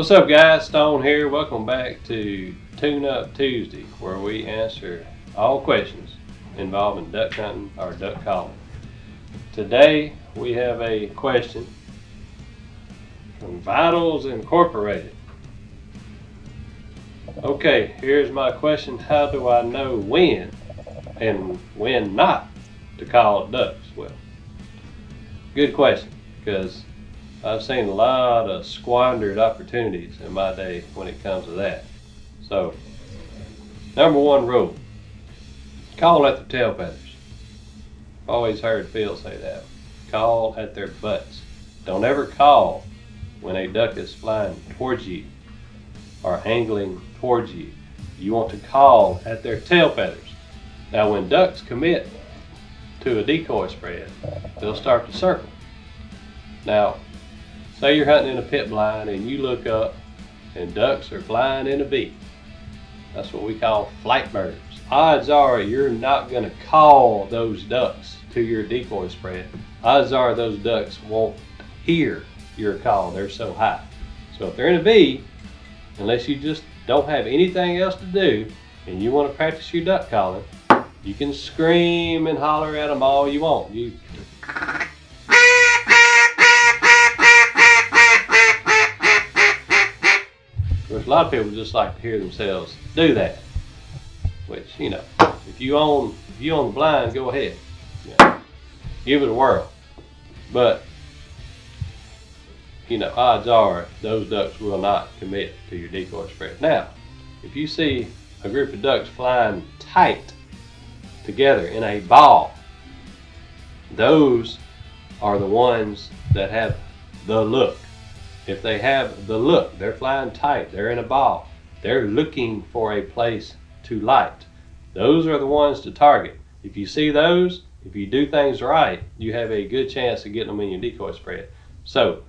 What's up, guys? Stone here. Welcome back to Tune Up Tuesday, where we answer all questions involving duck hunting or duck calling. Today, we have a question from Vitals Incorporated. Okay, here's my question How do I know when and when not to call ducks? Well, good question, because I've seen a lot of squandered opportunities in my day when it comes to that. So, number one rule call at the tail feathers. Always heard Phil say that. Call at their butts. Don't ever call when a duck is flying towards you or angling towards you. You want to call at their tail feathers. Now, when ducks commit to a decoy spread, they'll start to circle. Now, say you're hunting in a pit blind and you look up and ducks are flying in a. That's what we call flight birds. Odds are you're not going to call those ducks to your decoy spread. Odds are those ducks won't hear your call. They're so high. So if they're in a V, unless you just don't have anything else to do and you want to practice your duck calling, you can scream and holler at them all you want. You a lot of people just like to hear themselves do that. Which, you know, if you own if you own the blind, go ahead. You know, give it a whirl. But you know, odds are those ducks will not commit to your decoy spread. Now, if you see a group of ducks flying tight together in a ball, those are the ones that have the look. If they have the look, they're flying tight, they're in a ball, they're looking for a place to light. Those are the ones to target. If you see those, if you do things right, you have a good chance of getting them in your decoy spread. So,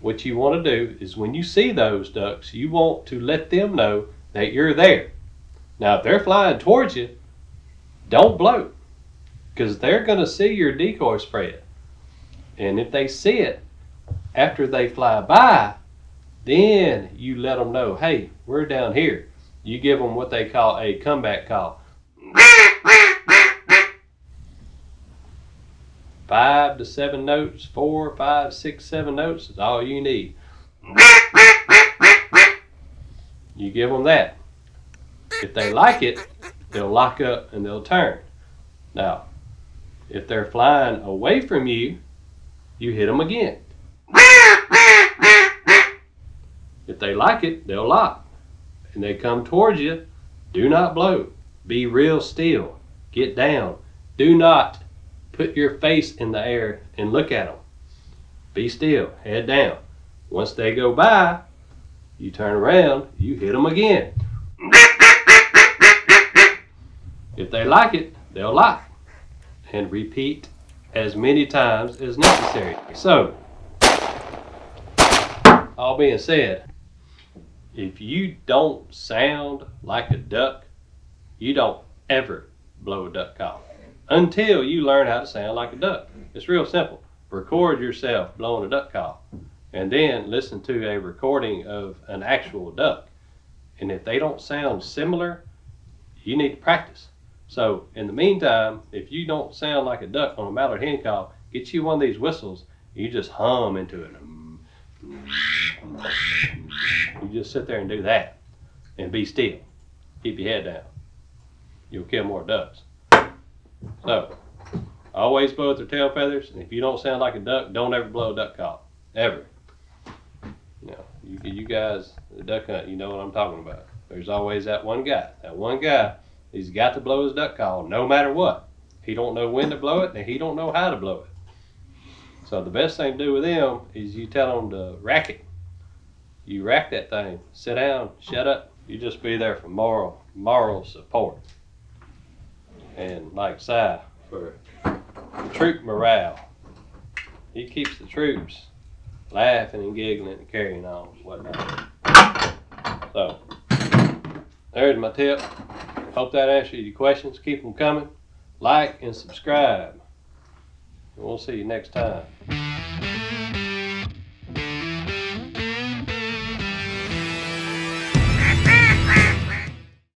what you want to do is when you see those ducks, you want to let them know that you're there. Now, if they're flying towards you, don't blow because they're going to see your decoy spread. And if they see it after they fly by, then you let them know, hey, we're down here. You give them what they call a comeback call. Five to seven notes, four, five, six, seven notes is all you need. You give them that. If they like it, they'll lock up and they'll turn. Now, if they're flying away from you, you hit them again. If they like it, they'll lock. And they come towards you, do not blow. Be real still. Get down. Do not put your face in the air and look at them. Be still. Head down. Once they go by, you turn around, you hit them again. If they like it, they'll lock. And repeat as many times as necessary. So, all being said, if you don't sound like a duck, you don't ever blow a duck call until you learn how to sound like a duck. It's real simple. Record yourself blowing a duck call and then listen to a recording of an actual duck. And if they don't sound similar, you need to practice. So in the meantime, if you don't sound like a duck on a mallard hen call, get you one of these whistles. You just hum into it. You just sit there and do that and be still. Keep your head down. You'll kill more ducks. So, always blow at their tail feathers. And if you don't sound like a duck, don't ever blow a duck call. Ever. You know, you, you guys, the duck hunt, you know what I'm talking about. There's always that one guy. That one guy, he's got to blow his duck call no matter what. He don't know when to blow it and he don't know how to blow it. So the best thing to do with them is you tell them to rack it. You rack that thing. Sit down, shut up. You just be there for moral moral support. And like Si, for troop morale. He keeps the troops laughing and giggling and carrying on and whatnot. So there's my tip. Hope that answered your questions. Keep them coming. Like and subscribe. And we'll see you next time.